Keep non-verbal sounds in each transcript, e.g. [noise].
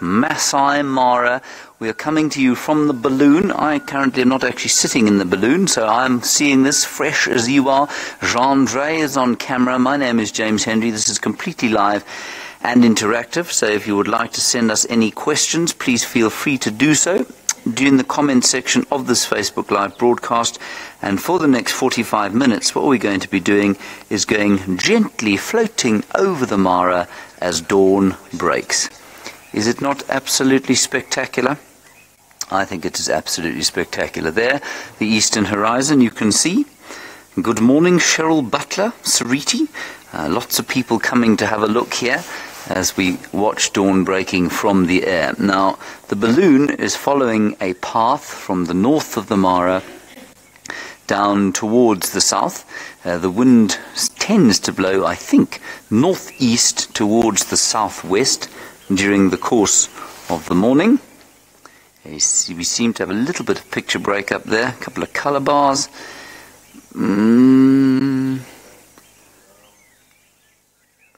Masai Mara. We are coming to you from the balloon. I currently am not actually sitting in the balloon, so I'm seeing this fresh as you are. Jeandre is on camera. My name is James Hendry. This is completely live and interactive, so if you would like to send us any questions, please feel free to do so during the comment section of this Facebook Live broadcast. And for the next 45 minutes, what we're going to be doing is going gently floating over the Mara as dawn breaks. Is it not absolutely spectacular? I think it is absolutely spectacular. There, the eastern horizon, you can see. Good morning, Cheryl Butler, Sariti. Uh, lots of people coming to have a look here as we watch dawn breaking from the air. Now, the balloon is following a path from the north of the Mara down towards the south. Uh, the wind tends to blow, I think, northeast towards the southwest during the course of the morning. We seem to have a little bit of picture break up there, a couple of color bars. Mm.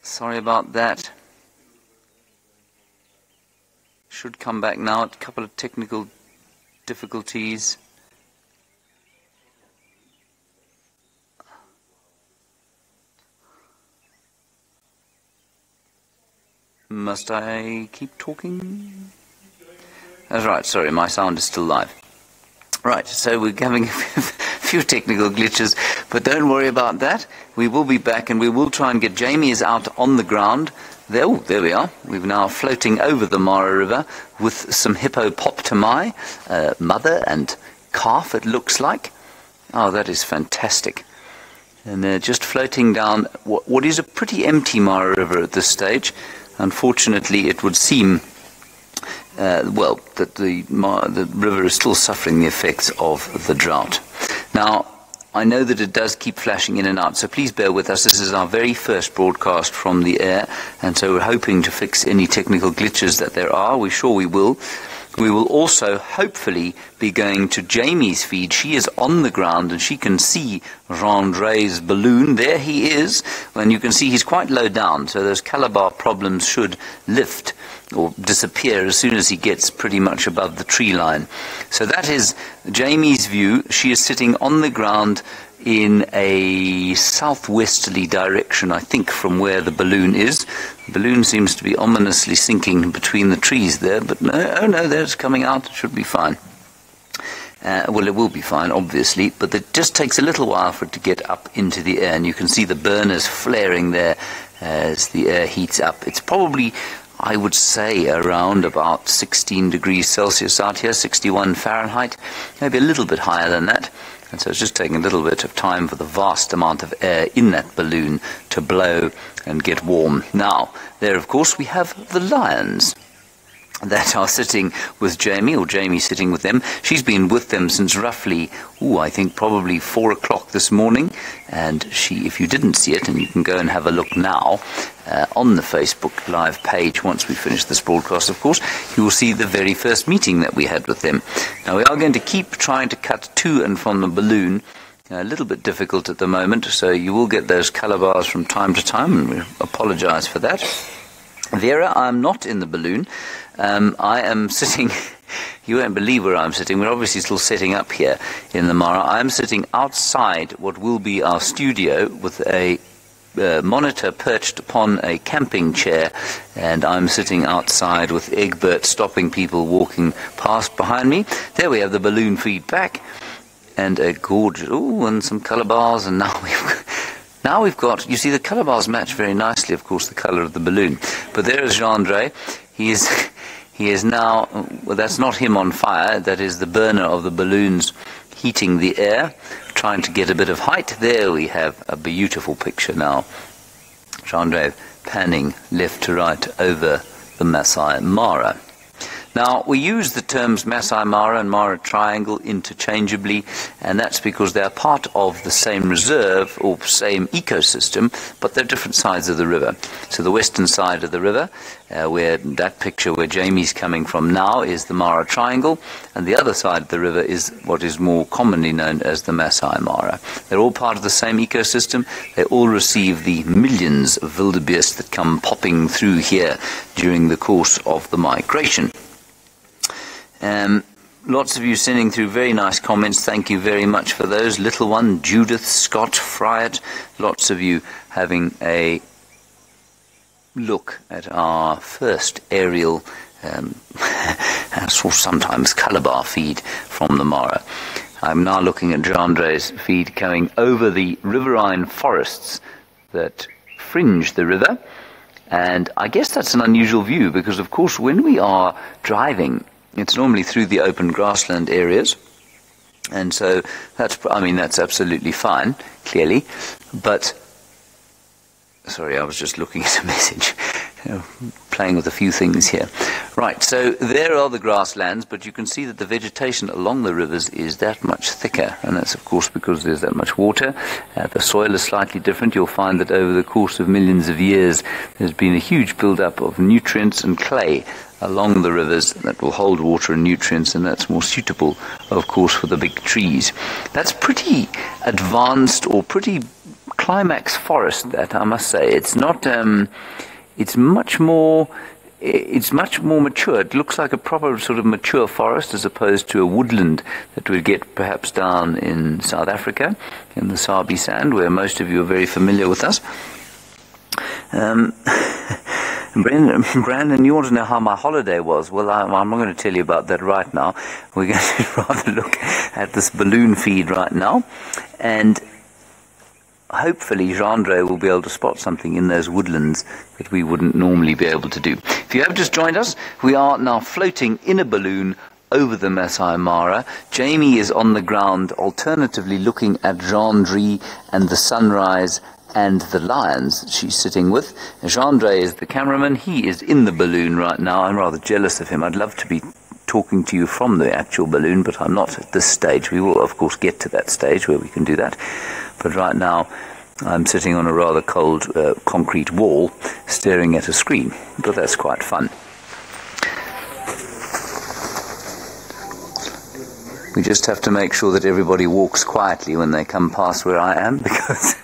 Sorry about that. Should come back now. A couple of technical difficulties. Must I keep talking? That's right, sorry, my sound is still live. Right, so we're having [laughs] a few technical glitches, but don't worry about that. We will be back and we will try and get Jamie's out on the ground. There, oh, there we are. We're now floating over the Mara River with some hippopotami, uh, mother and calf, it looks like. Oh, that is fantastic. And they're just floating down what, what is a pretty empty Mara River at this stage. Unfortunately, it would seem, uh, well, that the, the river is still suffering the effects of the drought. Now, I know that it does keep flashing in and out, so please bear with us. This is our very first broadcast from the air, and so we're hoping to fix any technical glitches that there are. We're sure we will. We will also hopefully be going to Jamie's feed. She is on the ground and she can see Jeandre's balloon. There he is. And you can see he's quite low down, so those calabar problems should lift or disappear as soon as he gets pretty much above the tree line. So that is Jamie's view. She is sitting on the ground in a southwesterly direction, I think, from where the balloon is. The balloon seems to be ominously sinking between the trees there, but no, oh no, there it's coming out. It should be fine. Uh, well, it will be fine, obviously, but it just takes a little while for it to get up into the air, and you can see the burners flaring there as the air heats up. It's probably, I would say, around about 16 degrees Celsius out here, 61 Fahrenheit, maybe a little bit higher than that. And so it's just taking a little bit of time for the vast amount of air in that balloon to blow and get warm. Now, there, of course, we have the lions that are sitting with Jamie, or Jamie sitting with them. She's been with them since roughly, oh, I think probably four o'clock this morning. And she, if you didn't see it, and you can go and have a look now uh, on the Facebook Live page once we finish this broadcast, of course, you will see the very first meeting that we had with them. Now, we are going to keep trying to cut to and from the balloon. A little bit difficult at the moment, so you will get those color bars from time to time, and we apologize for that. Vera, I'm not in the balloon. Um, I am [laughs] sitting. you won't believe where I'm sitting. We're obviously still setting up here in the Mara. I'm sitting outside what will be our studio with a uh, monitor perched upon a camping chair, and I'm sitting outside with Egbert stopping people walking past behind me. There we have the balloon feedback, and a gorgeous, oh, and some color bars, and now [laughs] we've now we've got, you see, the color bars match very nicely, of course, the color of the balloon. But there is Jeandre. He is, [laughs] he is now, well, that's not him on fire, that is the burner of the balloons heating the air, trying to get a bit of height. There we have a beautiful picture now. Jeandre panning left to right over the Masai Mara. Now, we use the terms Masai Mara and Mara Triangle interchangeably, and that's because they're part of the same reserve or same ecosystem, but they're different sides of the river. So the western side of the river, uh, where that picture where Jamie's coming from now is the Mara Triangle, and the other side of the river is what is more commonly known as the Masai Mara. They're all part of the same ecosystem. They all receive the millions of wildebeest that come popping through here during the course of the migration. Um, lots of you sending through very nice comments. Thank you very much for those. Little one, Judith, Scott, Fryett. Lots of you having a look at our first aerial, um, [laughs] sometimes colour bar feed from the Mara. I'm now looking at Jeandre's feed coming over the riverine forests that fringe the river. And I guess that's an unusual view because, of course, when we are driving it's normally through the open grassland areas. And so that's, I mean, that's absolutely fine, clearly. But, sorry, I was just looking at a [laughs] message, playing with a few things here. Right, so there are the grasslands, but you can see that the vegetation along the rivers is that much thicker. And that's, of course, because there's that much water. Uh, the soil is slightly different. You'll find that over the course of millions of years, there's been a huge build-up of nutrients and clay along the rivers that will hold water and nutrients, and that's more suitable, of course, for the big trees. That's pretty advanced or pretty climax forest. That I must say, it's not. Um, it's much more. It's much more mature. It looks like a proper sort of mature forest as opposed to a woodland that we get perhaps down in South Africa, in the Sabi Sand, where most of you are very familiar with us. Um, [laughs] Brandon, you want to know how my holiday was? Well, I'm, I'm not going to tell you about that right now. We're going [laughs] to rather look at this balloon feed right now. And hopefully Jeandre will be able to spot something in those woodlands that we wouldn't normally be able to do. If you have just joined us, we are now floating in a balloon over the Masai Mara. Jamie is on the ground, alternatively looking at Jeandre and the sunrise and the lions that she's sitting with. Jeandre is the cameraman. He is in the balloon right now. I'm rather jealous of him. I'd love to be talking to you from the actual balloon, but I'm not at this stage. We will, of course, get to that stage where we can do that. But right now, I'm sitting on a rather cold uh, concrete wall staring at a screen. But that's quite fun. We just have to make sure that everybody walks quietly when they come past where I am [laughs] because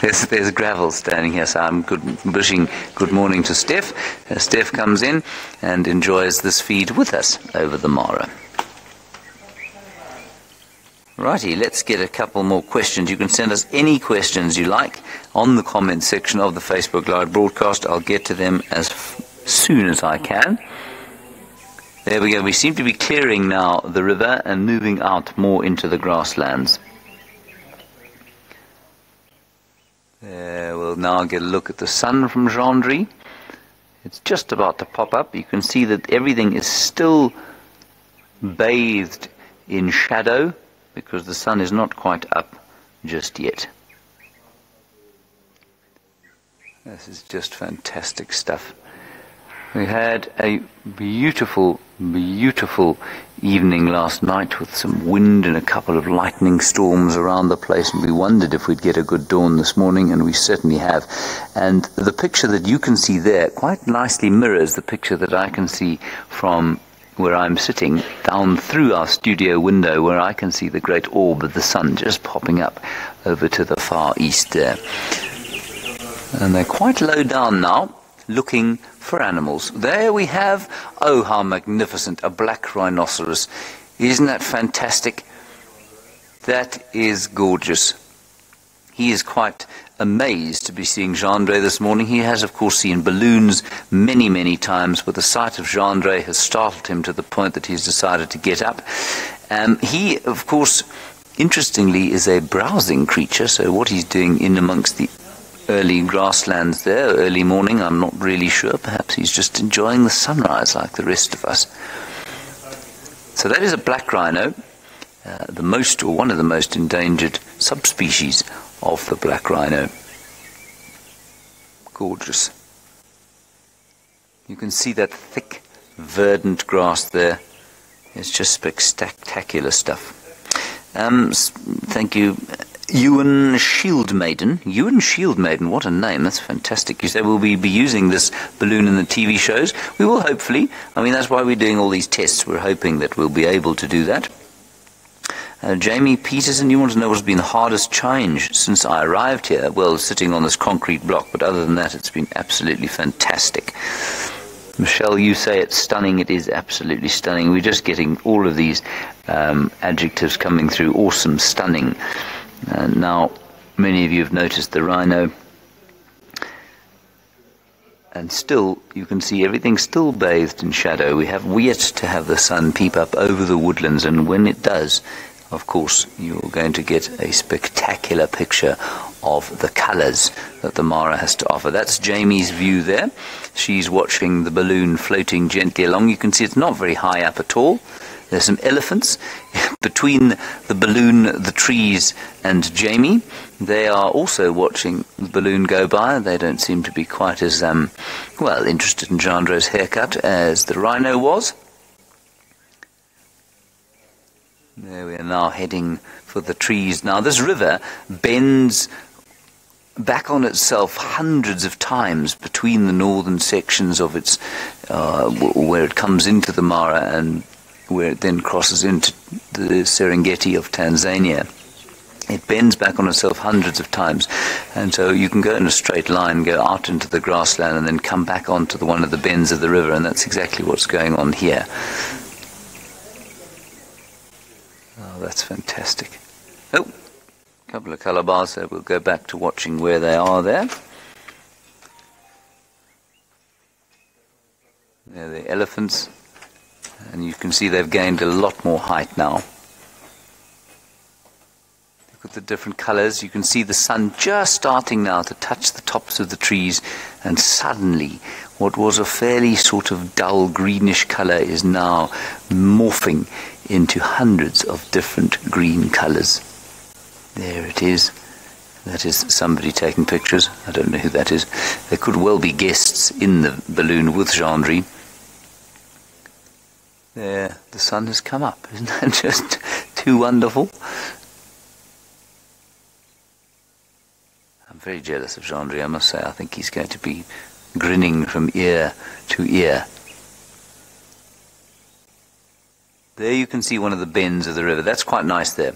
there's, there's gravel standing here, so I'm good, wishing good morning to Steph. Uh, Steph comes in and enjoys this feed with us over the Mara. Righty, let's get a couple more questions. You can send us any questions you like on the comment section of the Facebook Live broadcast. I'll get to them as soon as I can. There we go. We seem to be clearing now the river and moving out more into the grasslands. Uh, we'll now get a look at the sun from Jeandre. It's just about to pop up. You can see that everything is still bathed in shadow because the sun is not quite up just yet. This is just fantastic stuff. We had a beautiful, beautiful evening last night with some wind and a couple of lightning storms around the place, and we wondered if we'd get a good dawn this morning, and we certainly have. And the picture that you can see there quite nicely mirrors the picture that I can see from where I'm sitting down through our studio window where I can see the great orb of the sun just popping up over to the far east there. And they're quite low down now, looking for animals. There we have, oh, how magnificent, a black rhinoceros. Isn't that fantastic? That is gorgeous. He is quite amazed to be seeing Jeandre this morning. He has, of course, seen balloons many, many times, but the sight of Jeandre has startled him to the point that he's decided to get up. Um, he, of course, interestingly, is a browsing creature, so what he's doing in amongst the early grasslands there, early morning, I'm not really sure. Perhaps he's just enjoying the sunrise like the rest of us. So that is a black rhino, uh, the most or one of the most endangered subspecies of the black rhino. Gorgeous. You can see that thick, verdant grass there. It's just spectacular stuff. Um, thank you. Ewan Shield Maiden. Ewan Shield Maiden, what a name. That's fantastic. You say we'll be, be using this balloon in the TV shows. We will hopefully. I mean, that's why we're doing all these tests. We're hoping that we'll be able to do that. Uh, Jamie Paterson, you want to know what's been the hardest change since I arrived here? Well, sitting on this concrete block, but other than that, it's been absolutely fantastic. Michelle, you say it's stunning. It is absolutely stunning. We're just getting all of these um, adjectives coming through. Awesome, stunning. And now, many of you have noticed the rhino. And still, you can see everything still bathed in shadow. We have yet to have the sun peep up over the woodlands, and when it does, of course, you're going to get a spectacular picture of the colours that the Mara has to offer. That's Jamie's view there. She's watching the balloon floating gently along. You can see it's not very high up at all. There's some elephants [laughs] between the balloon, the trees, and Jamie. They are also watching the balloon go by. They don't seem to be quite as um, well interested in Jeandre's haircut as the rhino was. There we are now heading for the trees. Now, this river bends back on itself hundreds of times between the northern sections of its, uh, where it comes into the Mara and where it then crosses into the Serengeti of Tanzania. It bends back on itself hundreds of times, and so you can go in a straight line, go out into the grassland, and then come back onto the, one of the bends of the river, and that's exactly what's going on here. Oh, that's fantastic. Oh, a couple of colour bars, so we'll go back to watching where they are there. There are the elephants, and you can see they've gained a lot more height now. Look at the different colours. You can see the sun just starting now to touch the tops of the trees, and suddenly what was a fairly sort of dull greenish colour is now morphing into hundreds of different green colours. There it is. That is somebody taking pictures. I don't know who that is. There could well be guests in the balloon with Jeandre. There, the sun has come up. [laughs] Isn't that just too wonderful? I'm very jealous of Jeandre, I must say. I think he's going to be grinning from ear to ear. There you can see one of the bends of the river. That's quite nice there.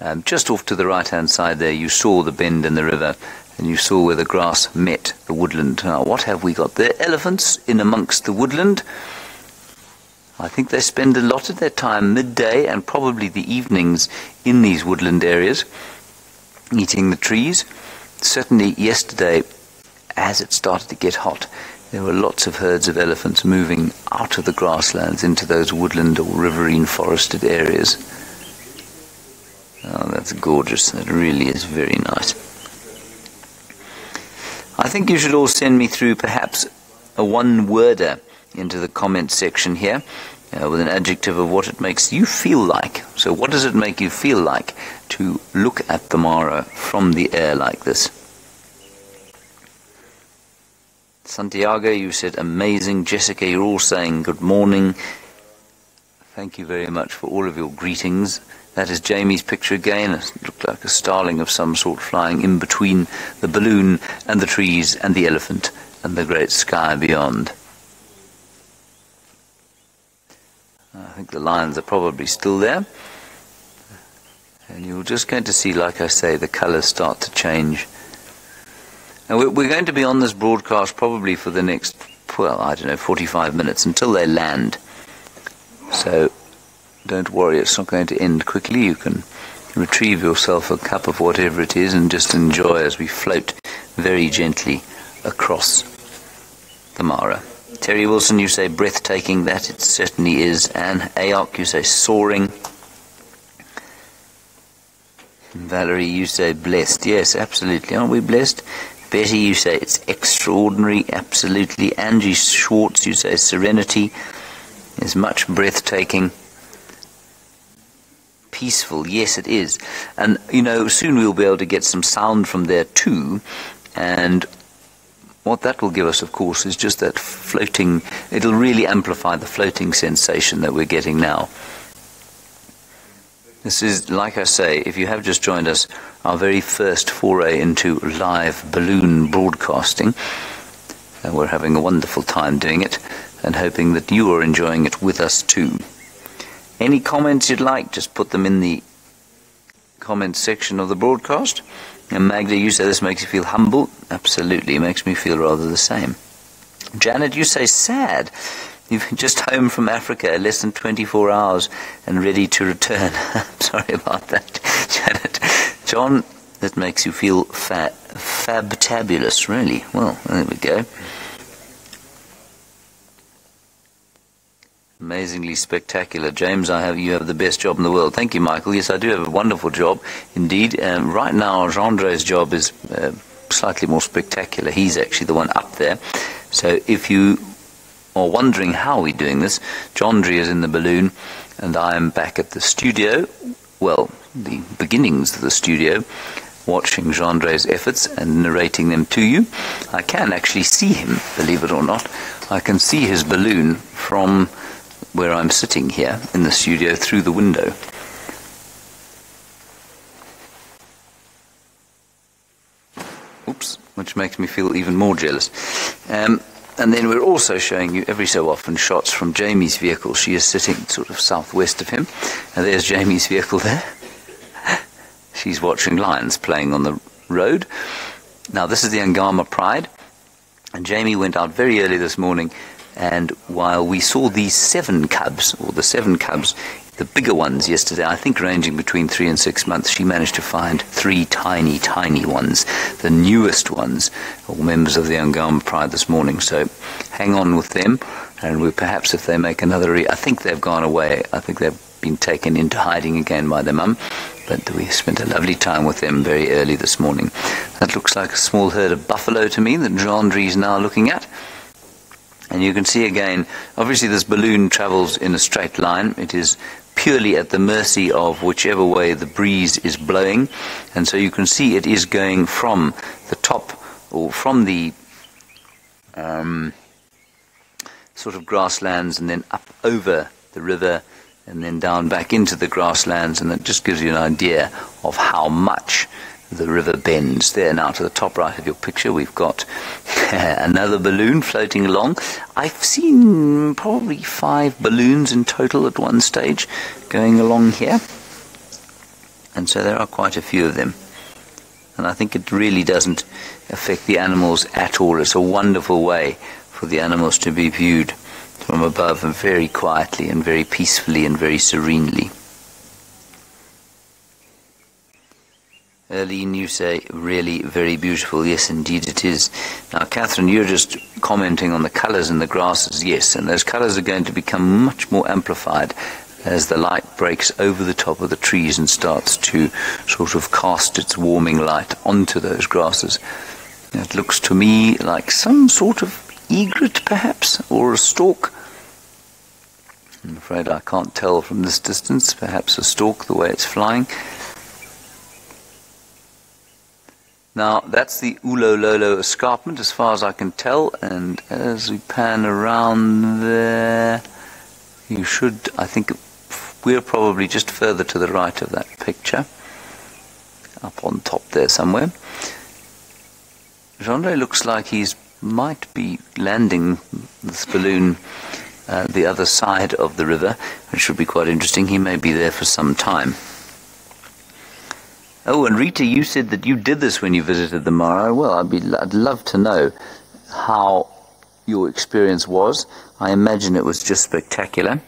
Um, just off to the right hand side there, you saw the bend in the river and you saw where the grass met the woodland. Now, what have we got there? Elephants in amongst the woodland. I think they spend a lot of their time midday and probably the evenings in these woodland areas, eating the trees. Certainly, yesterday, as it started to get hot, there were lots of herds of elephants moving out of the grasslands into those woodland or riverine forested areas. Oh, that's gorgeous. That really is very nice. I think you should all send me through perhaps a one worder into the comment section here uh, with an adjective of what it makes you feel like. So, what does it make you feel like to look at the Mara from the air like this? Santiago, you said amazing. Jessica, you're all saying good morning. Thank you very much for all of your greetings. That is Jamie's picture again. It looked like a starling of some sort flying in between the balloon and the trees and the elephant and the great sky beyond. I think the lions are probably still there. And you're just going to see, like I say, the colours start to change. Now, we're going to be on this broadcast probably for the next, well, I don't know, 45 minutes until they land. So don't worry, it's not going to end quickly. You can retrieve yourself a cup of whatever it is and just enjoy as we float very gently across the Mara. Terry Wilson, you say breathtaking. That it certainly is. And Ayok, you say soaring. Valerie, you say blessed. Yes, absolutely. Aren't we blessed? Betty, you say it's extraordinary, absolutely. Angie Schwartz, you say serenity is much breathtaking. Peaceful, yes, it is. And, you know, soon we'll be able to get some sound from there too. And what that will give us, of course, is just that floating, it'll really amplify the floating sensation that we're getting now. This is, like I say, if you have just joined us, our very first foray into live balloon broadcasting. And we're having a wonderful time doing it and hoping that you are enjoying it with us too. Any comments you'd like, just put them in the comments section of the broadcast. And Magda, you say this makes you feel humble. Absolutely, it makes me feel rather the same. Janet, you say sad. You've just home from Africa, less than 24 hours, and ready to return. [laughs] Sorry about that, [laughs] Janet. John, that makes you feel fa- fabtabulous, really. Well, there we go. Amazingly spectacular. James, I have you have the best job in the world. Thank you, Michael. Yes, I do have a wonderful job indeed. Um, right now, Jeandre's job is uh, slightly more spectacular. He's actually the one up there. So if you are wondering how we're doing this, Jeandre is in the balloon, and I am back at the studio. Well, the beginnings of the studio, watching Jeandre's efforts and narrating them to you. I can actually see him, believe it or not. I can see his balloon from where I'm sitting here in the studio through the window. Oops, which makes me feel even more jealous. Um, and then we're also showing you every so often shots from Jamie's vehicle. She is sitting sort of southwest of him. And there's Jamie's vehicle there. [laughs] She's watching lions playing on the road. Now, this is the Angama Pride. And Jamie went out very early this morning and while we saw these seven cubs, or the seven cubs, the bigger ones yesterday, I think ranging between three and six months, she managed to find three tiny, tiny ones, the newest ones, all members of the Angama Pride this morning. So hang on with them, and we perhaps if they make another, re- I think they've gone away. I think they've been taken into hiding again by their mum. But we spent a lovely time with them very early this morning. That looks like a small herd of buffalo to me that Jeandre is now looking at. And you can see again, obviously this balloon travels in a straight line. It is purely at the mercy of whichever way the breeze is blowing. And so you can see it is going from the top or from the um, sort of grasslands and then up over the river and then down back into the grasslands. And that just gives you an idea of how much the river bends. There now to the top right of your picture, we've got [laughs] another balloon floating along. I've seen probably five balloons in total at one stage going along here. And so there are quite a few of them. And I think it really doesn't affect the animals at all. It's a wonderful way for the animals to be viewed from above and very quietly and very peacefully and very serenely. Erlene, you uh, say, really very beautiful. Yes, indeed it is. Now, Catherine, you're just commenting on the colours in the grasses. Yes, and those colours are going to become much more amplified as the light breaks over the top of the trees and starts to sort of cast its warming light onto those grasses. It looks to me like some sort of egret, perhaps, or a stork. I'm afraid I can't tell from this distance. Perhaps a stork, the way it's flying. Now, that's the Oloololo escarpment as far as I can tell, and as we pan around there, you should, I think, we're probably just further to the right of that picture, up on top there somewhere. Jeandre looks like he's might be landing this balloon uh, the other side of the river, which should be quite interesting. He may be there for some time. Oh, and Rita, you said that you did this when you visited the Mara. Well, I'd be, I'd love to know how your experience was. I imagine it was just spectacular.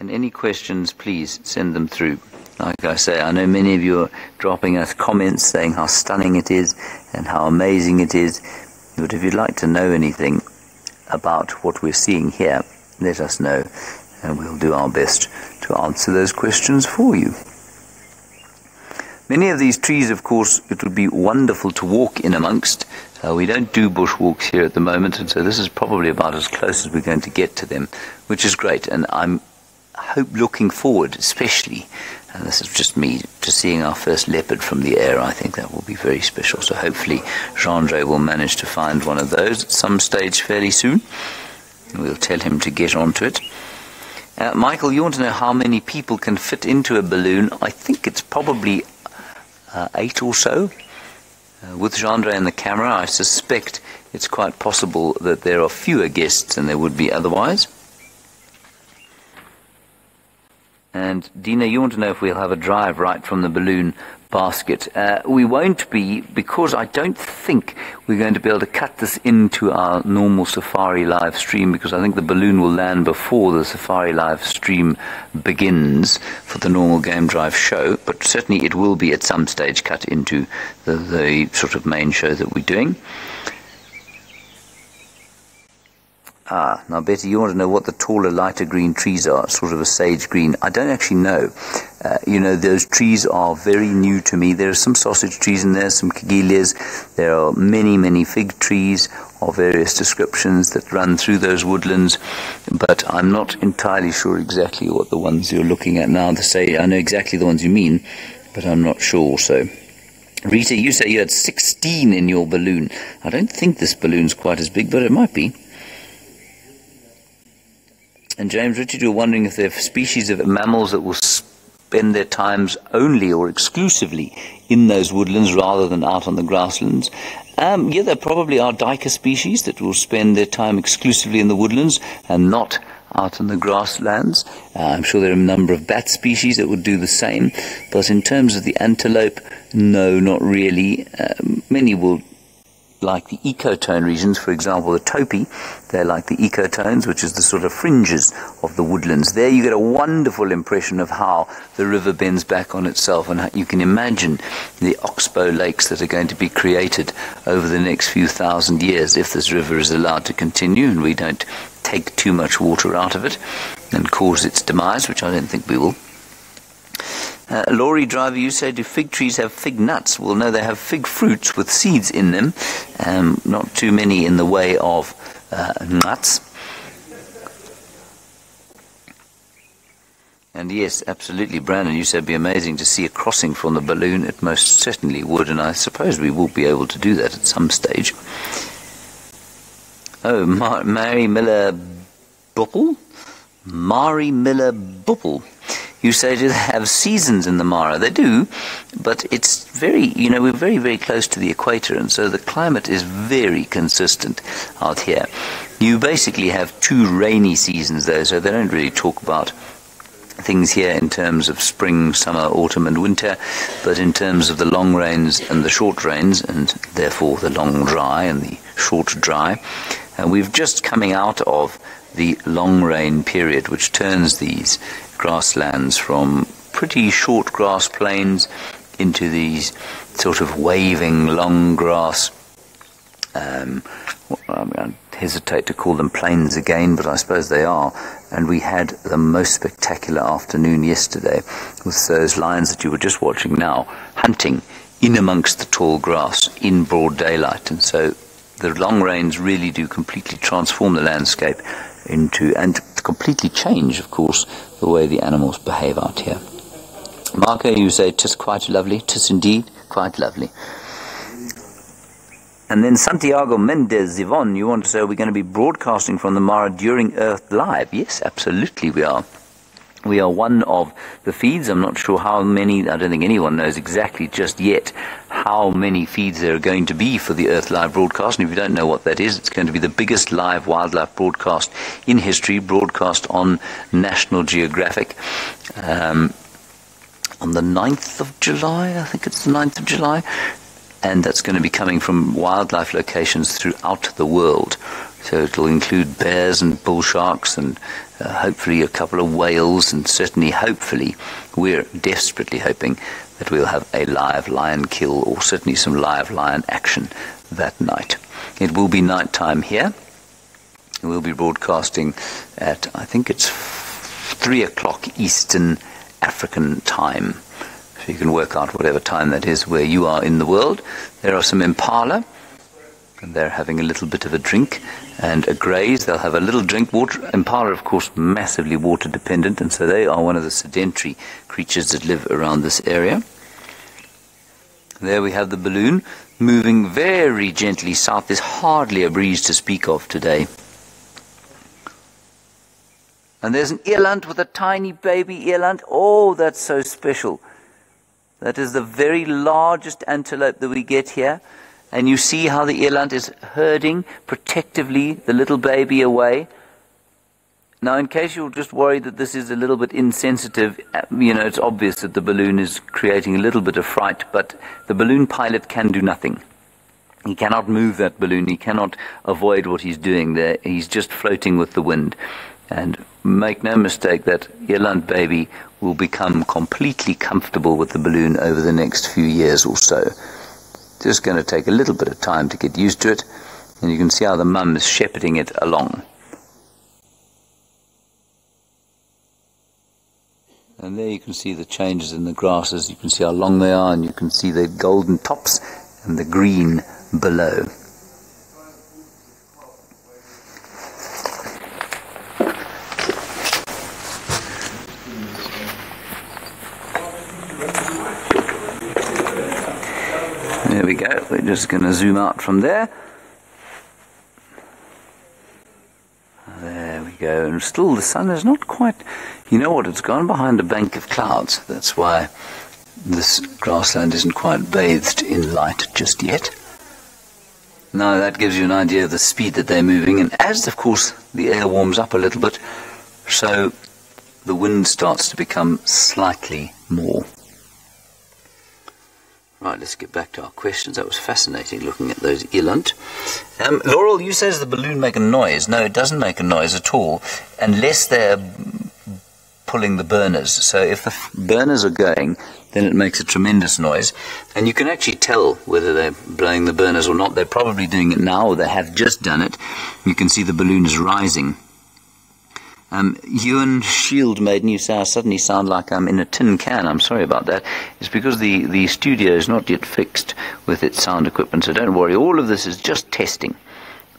And any questions, please send them through. Like I say, I know many of you are dropping us comments saying how stunning it is and how amazing it is. But if you'd like to know anything about what we're seeing here, let us know and we'll do our best to answer those questions for you. Many of these trees, of course, it would be wonderful to walk in amongst. Uh, we don't do bushwalks here at the moment, and so this is probably about as close as we're going to get to them, which is great. And I'm hope looking forward, especially, and this is just me, to seeing our first leopard from the air. I think that will be very special. So hopefully, Jean will manage to find one of those at some stage fairly soon. We'll tell him to get onto it. Uh, Michael, you want to know how many people can fit into a balloon? I think it's probably uh, eight or so. Uh, with Jeandre and the camera, I suspect it's quite possible that there are fewer guests than there would be otherwise. And Dina, you want to know if we'll have a drive right from the balloon basket. Uh, we won't be because I don't think we're going to be able to cut this into our normal Safari live stream because I think the balloon will land before the Safari live stream begins for the normal game drive show. But certainly it will be at some stage cut into the, the sort of main show that we're doing. Ah, now Betty, you want to know what the taller, lighter green trees are, sort of a sage green. I don't actually know. Uh, you know, those trees are very new to me. There are some sausage trees in there, some kigelias. There are many, many fig trees of various descriptions that run through those woodlands, but I'm not entirely sure exactly what the ones you're looking at now to say. I know exactly the ones you mean, but I'm not sure so. Rita, you say you had 16 in your balloon. I don't think this balloon's quite as big, but it might be. And James Richard, you're wondering if there are species of mammals that will spend their times only or exclusively in those woodlands rather than out on the grasslands. Um, yeah, there probably are duiker species that will spend their time exclusively in the woodlands and not out in the grasslands. Uh, I'm sure there are a number of bat species that would do the same. But in terms of the antelope, no, not really. Uh, many will like the ecotone regions, for example, the topi, they're like the ecotones, which is the sort of fringes of the woodlands. There you get a wonderful impression of how the river bends back on itself, and you can imagine the oxbow lakes that are going to be created over the next few thousand years if this river is allowed to continue and we don't take too much water out of it and cause its demise, which I don't think we will. Uh, lorry driver, you say, do fig trees have fig nuts? Well, no, they have fig fruits with seeds in them. Um, not too many in the way of uh, nuts. And yes, absolutely, Brandon, you said it'd be amazing to see a crossing from the balloon. It most certainly would, and I suppose we will be able to do that at some stage. Oh, Mar- Mary Miller Bupple? Mary Miller Bupple. You say, do they have seasons in the Mara? They do, but it's very, you know, we're very, very close to the equator, and so the climate is very consistent out here. You basically have two rainy seasons, though, so they don't really talk about things here in terms of spring, summer, autumn, and winter, but in terms of the long rains and the short rains, and therefore the long dry and the short dry. And we've just coming out of the long rain period, which turns these grasslands from pretty short grass plains into these sort of waving long grass. Um, I, mean, I hesitate to call them plains again, but I suppose they are. And we had the most spectacular afternoon yesterday with those lions that you were just watching now hunting in amongst the tall grass in broad daylight. And so the long rains really do completely transform the landscape into and completely change, of course, the way the animals behave out here. Marco, you say tis quite lovely, tis indeed quite lovely. And then Santiago Mendez, Yvonne, you want to say we're going to be broadcasting from the Mara during Earth Live? Yes, absolutely we are. We are one of the feeds. I'm not sure how many, I don't think anyone knows exactly just yet how many feeds there are going to be for the Earth Live broadcast. And if you don't know what that is, it's going to be the biggest live wildlife broadcast in history, broadcast on National Geographic. Um, on the 9th of July, I think it's the 9th of July, and that's going to be coming from wildlife locations throughout the world. So it'll include bears and bull sharks and uh, hopefully a couple of whales and certainly hopefully we're desperately hoping that we'll have a live lion kill or certainly some live lion action that night. It will be night time here. We'll be broadcasting at I think it's three o'clock Eastern African time. So you can work out whatever time that is where you are in the world. There are some impala And they're having a little bit of a drink and a graze. They'll have a little drink. Water, Impala, of course, massively water dependent, and so they are one of the sedentary creatures that live around this area. There we have the balloon moving very gently south. There's hardly a breeze to speak of today. And there's an eland with a tiny baby eland. Oh, that's so special. That is the very largest antelope that we get here. And you see how the eland is herding protectively the little baby away. Now, in case you're just worried that this is a little bit insensitive, uh, you know, it's obvious that the balloon is creating a little bit of fright, but the balloon pilot can do nothing. He cannot move that balloon. He cannot avoid what he's doing there. He's just floating with the wind. And make no mistake that Eland baby will become completely comfortable with the balloon over the next few years or so. Just going to take a little bit of time to get used to it, and you can see how the mum is shepherding it along. And there you can see the changes in the grasses. You can see how long they are, and you can see the golden tops and the green below. we go. We're just going to zoom out from there. There we go. And still the sun is not quite, you know what, it's gone behind a bank of clouds. That's why this grassland isn't quite bathed in light just yet. Now that gives you an idea of the speed that they're moving. And as, of course, the air warms up a little bit, so the wind starts to become slightly more Right, let's get back to our questions. That was fascinating looking at those eland. Um, Laurel, you says the balloon make a noise. No, it doesn't make a noise at all, unless they're pulling the burners. So if the burners are going, then it makes a tremendous noise. And you can actually tell whether they're blowing the burners or not. They're probably doing it now, or they have just done it. You can see the balloon is rising. Um, Ewan Shield made New South suddenly sound like I'm in a tin can. I'm sorry about that. It's because the, the studio is not yet fixed with its sound equipment, so don't worry. All of this is just testing.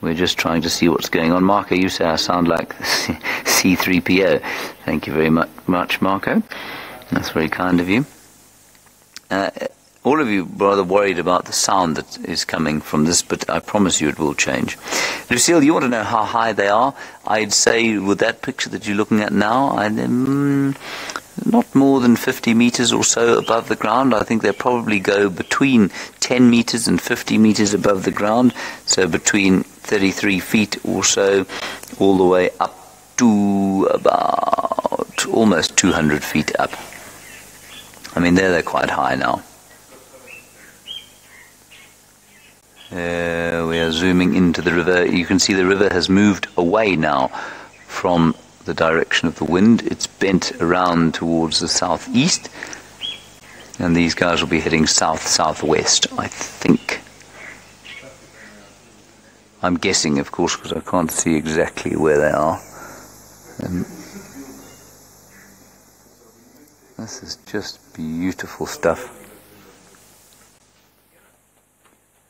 We're just trying to see what's going on. Marco, you say I sound like [laughs] C3PO. Thank you very much, much Marco. That's very kind of you. Uh, all of you rather worried about the sound that is coming from this, but I promise you it will change. Lucille, you want to know how high they are? I'd say with that picture that you're looking at now, I'd, um, not more than 50 meters or so above the ground. I think they probably go between 10 meters and 50 meters above the ground, so between 33 feet or so, all the way up to about almost 200 feet up. I mean, there they're quite high now. Uh, we are zooming into the river. You can see the river has moved away now from the direction of the wind. It's bent around towards the southeast. And these guys will be heading south southwest, I think. I'm guessing, of course, because I can't see exactly where they are. Um, this is just beautiful stuff.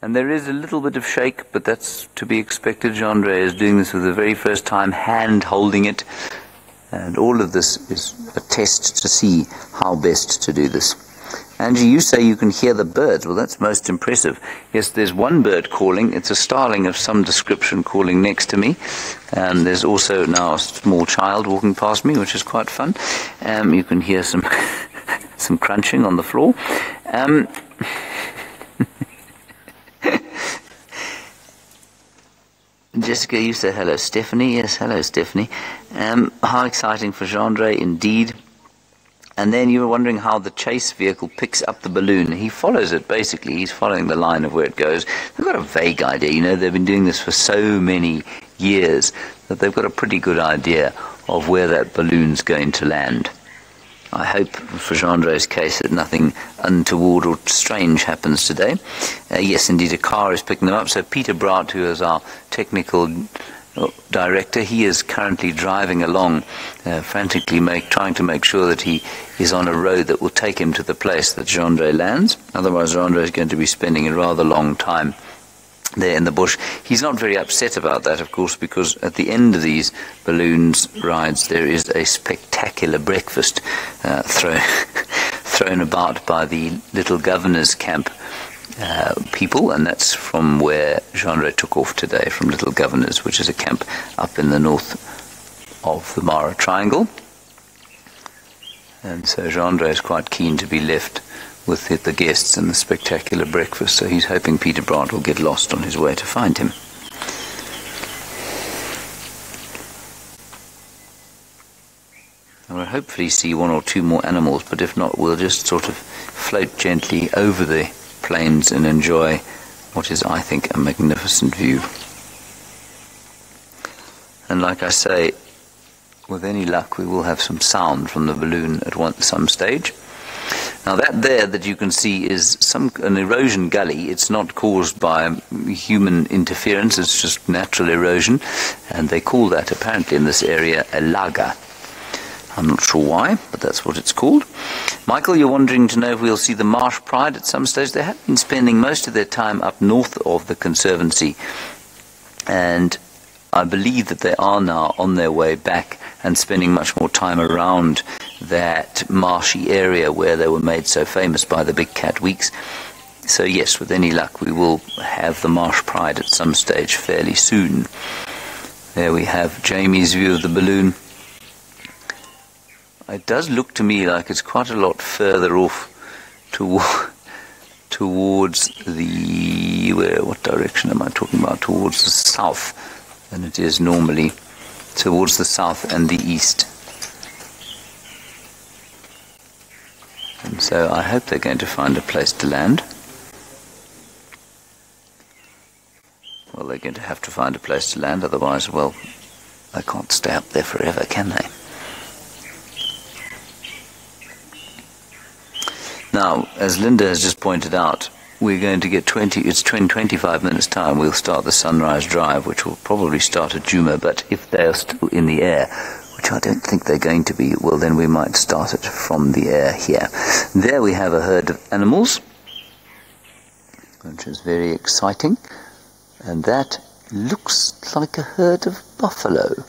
And there is a little bit of shake, but that's to be expected. Jean is doing this for the very first time, hand holding it. And all of this is a test to see how best to do this. Angie, you say you can hear the birds. Well, that's most impressive. Yes, there's one bird calling. It's a starling of some description calling next to me. And there's also now a small child walking past me, which is quite fun. Um, you can hear some [laughs] some crunching on the floor. Um, [laughs] Jessica, you said hello, Stephanie. Yes, hello, Stephanie. Um, how exciting for Jeandre, indeed. And then you were wondering how the chase vehicle picks up the balloon. He follows it, basically. He's following the line of where it goes. They've got a vague idea. You know, they've been doing this for so many years that they've got a pretty good idea of where that balloon's going to land. I hope for Jeandre's case that nothing untoward or strange happens today. Uh, yes, indeed, a car is picking them up. So Peter Braat, who is our technical uh, director, he is currently driving along, uh, frantically make, trying to make sure that he is on a road that will take him to the place that Jeandre lands. Otherwise, Jeandre is going to be spending a rather long time there in the bush. He's not very upset about that, of course, because at the end of these balloons rides, there is a spectacular breakfast uh, thrown [laughs] thrown about by the little governor's camp. Uh, people, and that's from where Jean took off today, from Little Governors, which is a camp up in the north of the Mara Triangle. And so Jean is quite keen to be left with the guests and the spectacular breakfast, so he's hoping Peter Brandt will get lost on his way to find him. And we'll hopefully see one or two more animals, but if not, we'll just sort of float gently over the plains and enjoy what is, I think, a magnificent view. And like I say, with any luck, we will have some sound from the balloon at one, some stage. Now that there that you can see is some an erosion gully. It's not caused by human interference. It's just natural erosion, and they call that apparently in this area a laga. I'm not sure why, but that's what it's called. Michael, you're wondering to know if we'll see the Marsh Pride at some stage. They have been spending most of their time up north of the Conservancy, and I believe that they are now on their way back and spending much more time around that marshy area where they were made so famous by the Big Cat Weeks. So, yes, with any luck, we will have the Marsh Pride at some stage fairly soon. There we have Jamie's view of the balloon. It does look to me like it's quite a lot further off to, towards the. Where, what direction am I talking about? Towards the south than it is normally towards the south and the east. And so I hope they're going to find a place to land. Well, they're going to have to find a place to land, otherwise, well, they can't stay up there forever, can they? Now, as Linda has just pointed out, we're going to get 20, it's 20, 25 minutes time, we'll start the sunrise drive, which will probably start at Djuma, but if they're still in the air, which I don't think they're going to be, well then we might start it from the air here. There we have a herd of animals, which is very exciting, and that looks like a herd of buffalo.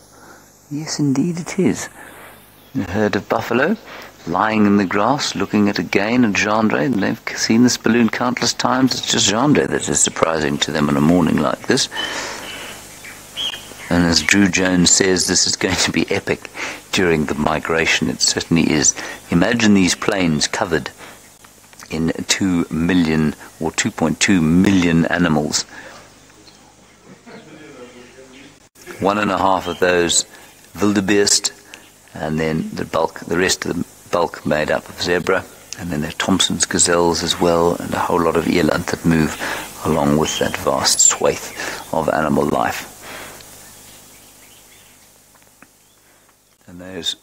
Yes, indeed it is. A herd of buffalo lying in the grass, looking at again at Jeandre. They've seen this balloon countless times. It's just Jeandre that is surprising to them on a morning like this. And as Drew Jones says, this is going to be epic during the migration. It certainly is. Imagine these plains covered in 2 million or 2.2 million animals. One and a half of those wildebeest, and then the bulk, the rest of them bulk made up of zebra, and then there are Thomson's gazelles as well, and a whole lot of eland that move along with that vast swathe of animal life. And those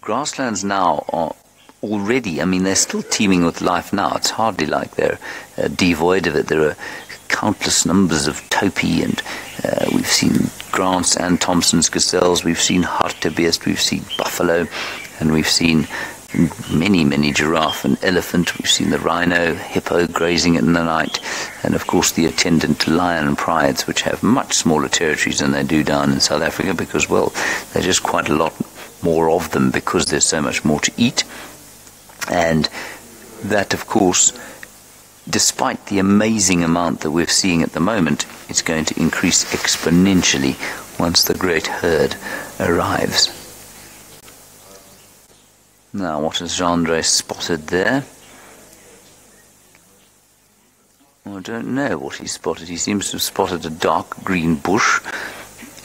grasslands now are already, I mean, they're still teeming with life now. It's hardly like they're uh, devoid of it. There are countless numbers of topi, and uh, we've seen Grant's and Thomson's gazelles, we've seen hartebeest, we've seen buffalo, and we've seen many, many giraffe and elephant. We've seen the rhino, hippo grazing in the night, and of course the attendant lion prides, which have much smaller territories than they do down in South Africa because, well, there's just quite a lot more of them because there's so much more to eat. And that, of course, despite the amazing amount that we're seeing at the moment, it's going to increase exponentially once the great herd arrives. Now, what has Jeandre spotted there? I don't know what he spotted. He seems to have spotted a dark green bush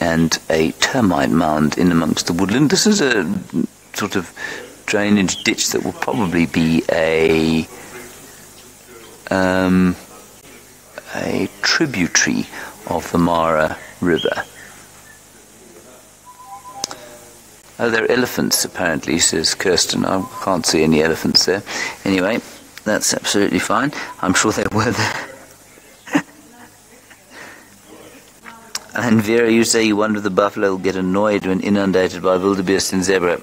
and a termite mound in amongst the woodland. This is a sort of drainage ditch that will probably be a um, a tributary of the Mara River. Oh, there are elephants, apparently, says Kirsten. I can't see any elephants there. Anyway, that's absolutely fine. I'm sure they were there. [laughs] and Vera, you say you wonder if the buffalo will get annoyed when inundated by wildebeest and zebra.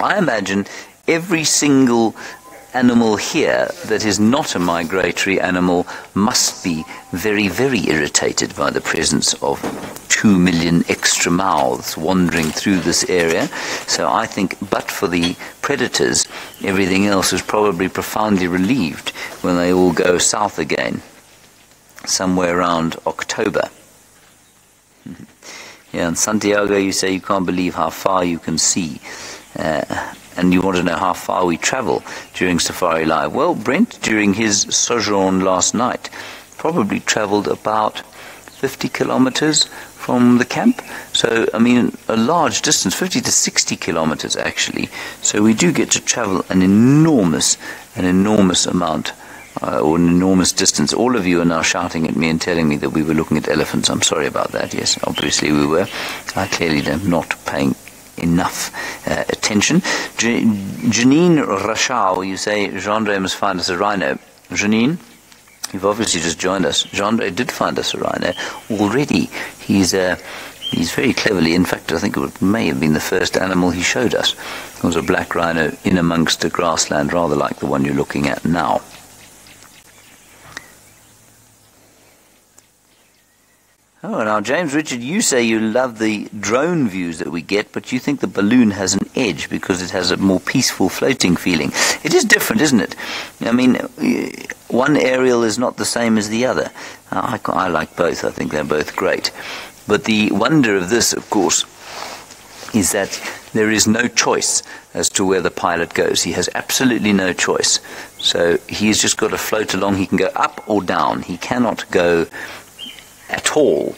I imagine every single animal here that is not a migratory animal must be very, very irritated by the presence of two million extra mouths wandering through this area. So I think, but for the predators, everything else is probably profoundly relieved when they all go south again, somewhere around October. [laughs] Yeah, in Santiago, you say you can't believe how far you can see. Uh, and you want to know how far we travel during Safari Live. Well, Brent, during his sojourn last night, probably traveled about 50 kilometers from the camp. So, I mean, a large distance, 50 to 60 kilometers actually. So we do get to travel an enormous, an enormous amount. Uh, or an enormous distance. All of you are now shouting at me and telling me that we were looking at elephants. I'm sorry about that. Yes, obviously we were. I clearly am not paying enough uh, attention. Janine Rachal, you say Jean must find us a rhino. Janine, you've obviously just joined us. Jean did find us a rhino already. He's uh, he's very cleverly. In fact, I think it may have been the first animal he showed us. It was a black rhino in amongst a grassland, rather like the one you're looking at now. Oh, now, James Richard, you say you love the drone views that we get, but you think the balloon has an edge because it has a more peaceful floating feeling. It is different, isn't it? I mean, eh, one aerial is not the same as the other. Uh, I, I like both. I think they're both great. But the wonder of this, of course, is that there is no choice as to where the pilot goes. He has absolutely no choice. So he's just got to float along. He can go up or down. He cannot go at all,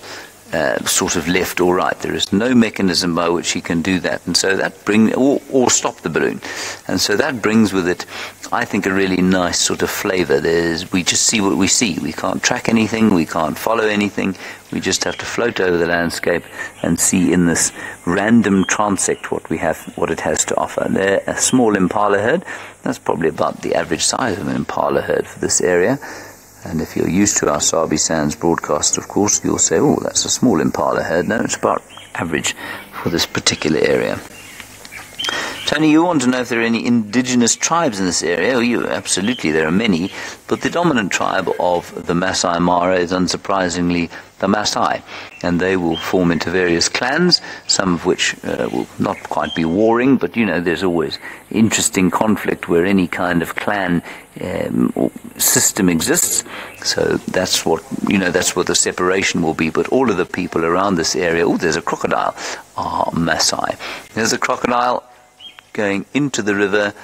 uh, sort of left or right. There is no mechanism by which he can do that, and so that brings or, or stop the balloon, and so that brings with it, I think, a really nice sort of flavour. There's we just see what we see. We can't track anything. We can't follow anything. We just have to float over the landscape and see in this random transect what we have, what it has to offer. There, a small impala herd. That's probably about the average size of an impala herd for this area. And if you're used to our Sabi Sands broadcast, of course, you'll say, oh, that's a small impala herd. No, it's about average for this particular area. Tony, you want to know if there are any indigenous tribes in this area? Oh, you, absolutely, there are many, but the dominant tribe of the Masai Mara is unsurprisingly the Maasai, and they will form into various clans, some of which uh, will not quite be warring, but you know, there's always interesting conflict where any kind of clan um, system exists. So that's what, you know, that's what the separation will be. But all of the people around this area, oh, there's a crocodile, are Maasai. There's a crocodile going into the river.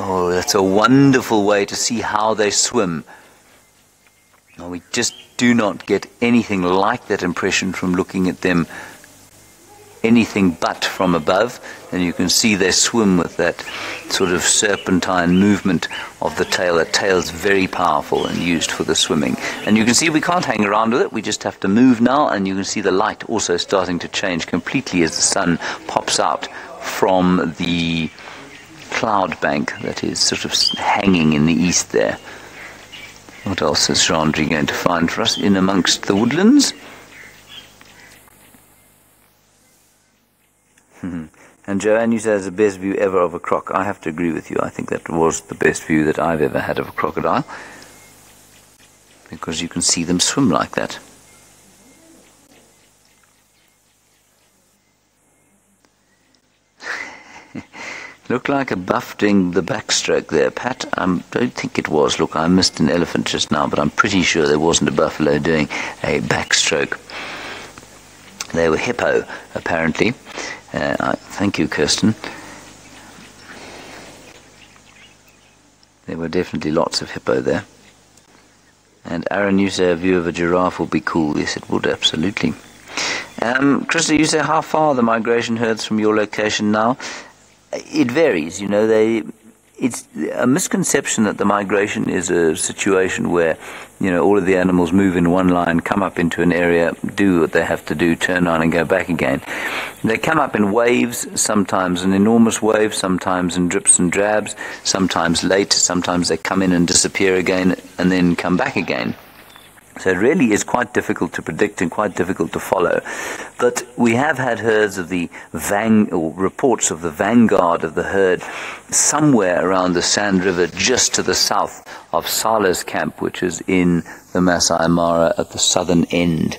Oh, that's a wonderful way to see how they swim. Now, we just do not get anything like that impression from looking at them anything but from above, and you can see they swim with that sort of serpentine movement of the tail. That tail is very powerful and used for the swimming. And you can see we can't hang around with it, we just have to move now, and you can see the light also starting to change completely as the sun pops out from the cloud bank that is sort of hanging in the east there. What else is Jeandre going to find for us in amongst the woodlands? Hmm. and Joanne, you said it's the best view ever of a croc. I have to agree with you. I think that was the best view that I've ever had of a crocodile. Because you can see them swim like that. Looked like a buff doing the backstroke there, Pat. I don't think it was. Look, I missed an elephant just now, but I'm pretty sure there wasn't a buffalo doing a backstroke. They were hippo, apparently. Uh, thank you, Kirsten. There were definitely lots of hippo there. And Aaron, you say a view of a giraffe would be cool. Yes, it would, absolutely. Um, you say how far the migration herds from your location now? It varies. You know, they it's a misconception that the migration is a situation where you know all of the animals move in one line, come up into an area, do what they have to do, turn on and go back again. They come up in waves, sometimes an enormous wave, sometimes in drips and drabs, sometimes late, sometimes they come in and disappear again and then come back again. So it really is quite difficult to predict and quite difficult to follow. But we have had herds of the Vang, or reports of the vanguard of the herd somewhere around the Sand River, just to the south of Sala's camp, which is in the Masai Mara at the southern end.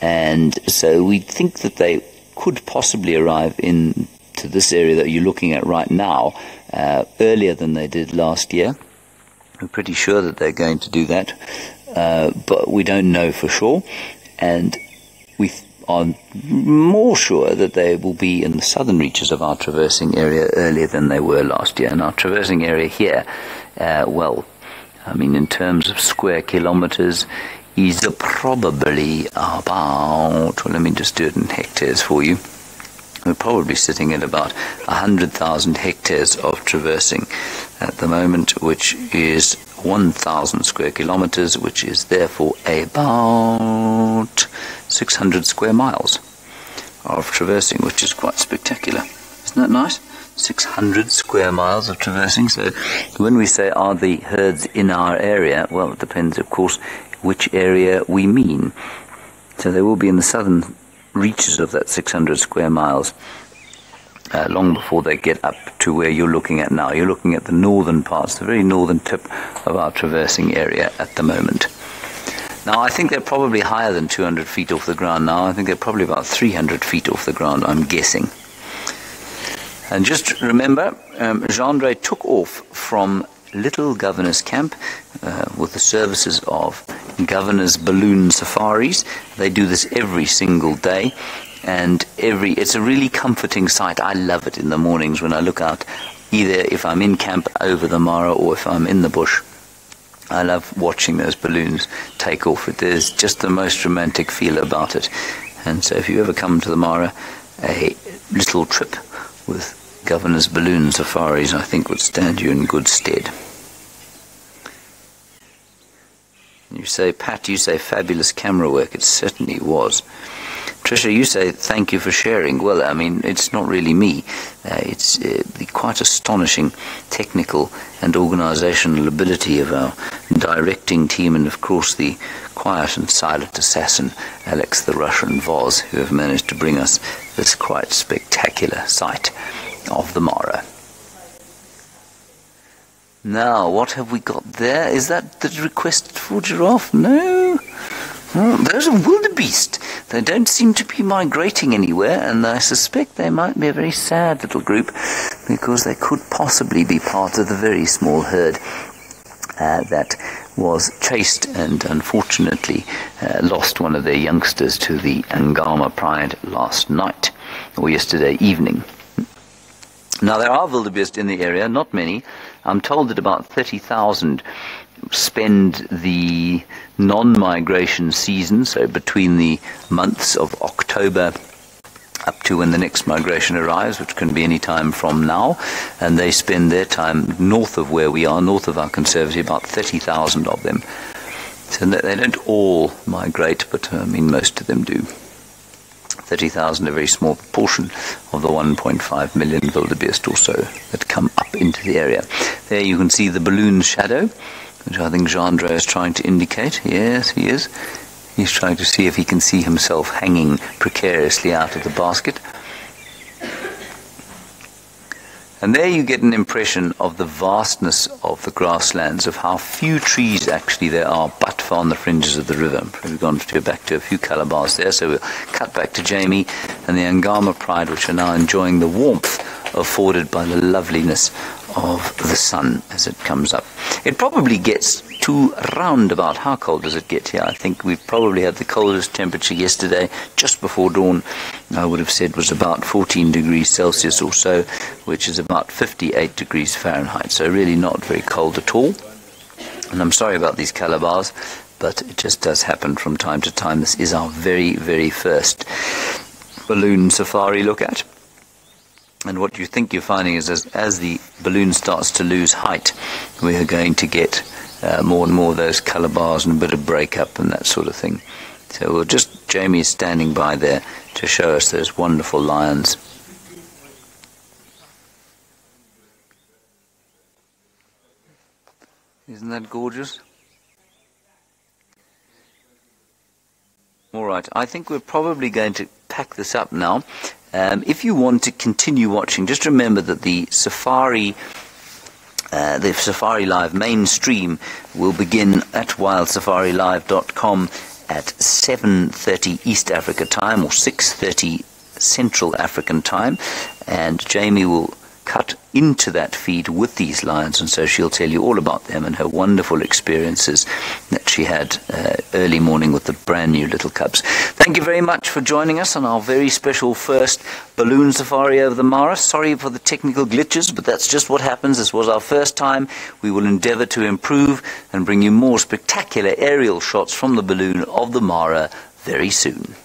And so we think that they could possibly arrive in to this area that you're looking at right now uh, earlier than they did last year. We're pretty sure that they're going to do that, uh, but we don't know for sure. And we are more sure that they will be in the southern reaches of our traversing area earlier than they were last year. And our traversing area here, uh, well, I mean, in terms of square kilometers, is probably about, well, let me just do it in hectares for you. We're probably sitting at about 100,000 hectares of traversing at the moment, which is 1,000 square kilometers, which is therefore about 600 square miles of traversing, which is quite spectacular. Isn't that nice? 600 square miles of traversing. So when we say are the herds in our area, well, it depends, of course, which area we mean. So they will be in the southern reaches of that 600 square miles uh, long before they get up to where you're looking at now. You're looking at the northern parts, the very northern tip of our traversing area at the moment. Now, I think they're probably higher than 200 feet off the ground now. I think they're probably about 300 feet off the ground, I'm guessing. And just remember, um, Jeandre took off from Little Governor's Camp uh, with the services of Governor's Balloon Safaris. They do this every single day, and every it's a really comforting sight. I love it in the mornings when I look out, either if I'm in camp over the Mara or if I'm in the bush. I love watching those balloons take off. There's just the most romantic feel about it. And so if you ever come to the Mara, a little trip with Governor's Balloon Safaris, I think, would stand you in good stead. You say, Pat, you say fabulous camera work. It certainly was. Trisha, you say thank you for sharing. Well, I mean, it's not really me. Uh, it's uh, the quite astonishing technical and organizational ability of our directing team, and of course the quiet and silent assassin, Alex the Russian Voz, who have managed to bring us this quite spectacular sight of the Mara. Now, what have we got there? Is that the requested for giraffe? No. Oh, there's a wildebeest. They don't seem to be migrating anywhere, and I suspect they might be a very sad little group because they could possibly be part of the very small herd uh, that was chased and unfortunately uh, lost one of their youngsters to the Angama Pride last night or yesterday evening. Now, there are wildebeest in the area, not many. I'm told that about 30,000 spend the non-migration season, so between the months of October up to when the next migration arrives, which can be any time from now, and they spend their time north of where we are, north of our conservancy, about 30,000 of them. So they don't all migrate, but uh, I mean most of them do. 30,000, a very small proportion of the 1.5 million wildebeest or so that come up into the area. There you can see the balloon shadow, which I think Jeandre is trying to indicate. Yes, he is. He's trying to see if he can see himself hanging precariously out of the basket. And there you get an impression of the vastness of the grasslands, of how few trees actually there are but for on the fringes of the river. We've gone to, back to a few colour bars there, so we'll cut back to Jamie and the Angama Pride, which are now enjoying the warmth afforded by the loveliness of the sun as it comes up. It probably gets to round about how cold does it get here? I think we've probably had the coldest temperature yesterday, just before dawn. I would have said was about 14 degrees Celsius or so, which is about 58 degrees Fahrenheit. So really not very cold at all. And I'm sorry about these colour bars, but it just does happen from time to time. This is our very, very first balloon safari look at. And what you think you're finding is as, as the balloon starts to lose height, we are going to get uh, more and more of those colour bars and a bit of breakup and that sort of thing. So we'll just, Jamie is standing by there to show us those wonderful lions. Isn't that gorgeous? All right, I think we're probably going to pack this up now. Um, if you want to continue watching, just remember that the Safari. Uh, the Safari Live mainstream will begin at wildsafarilive.com at 7.30 East Africa time or 6.30 Central African time and Jamie will cut into that feed with these lions, and so she'll tell you all about them and her wonderful experiences that she had uh, early morning with the brand new little cubs. Thank you very much for joining us on our very special first balloon safari over the Mara. Sorry for the technical glitches, but that's just what happens. This was our first time. We will endeavour to improve and bring you more spectacular aerial shots from the balloon of the Mara very soon.